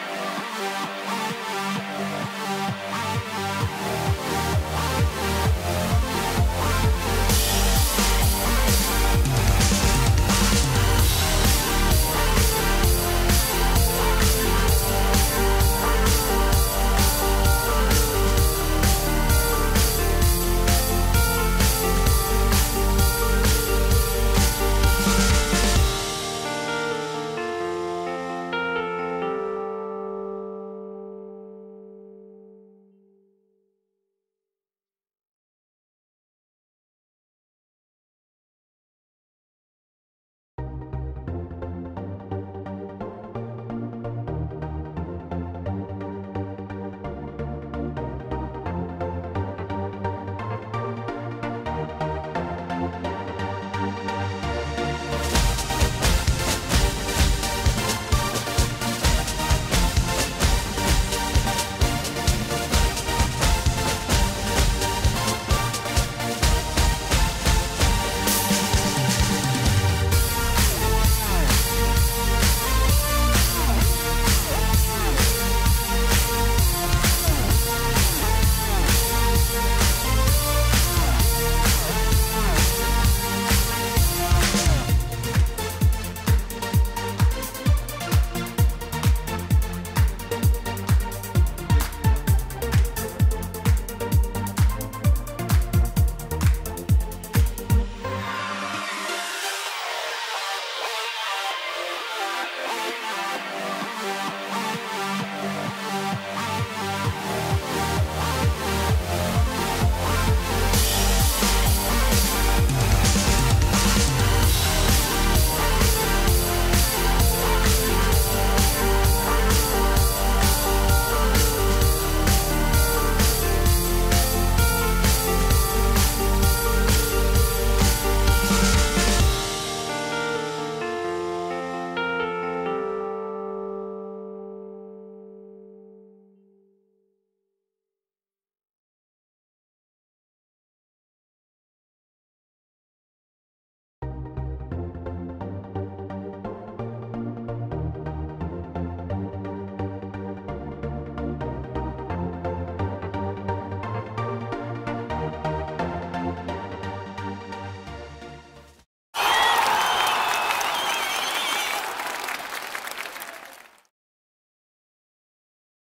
Yeah.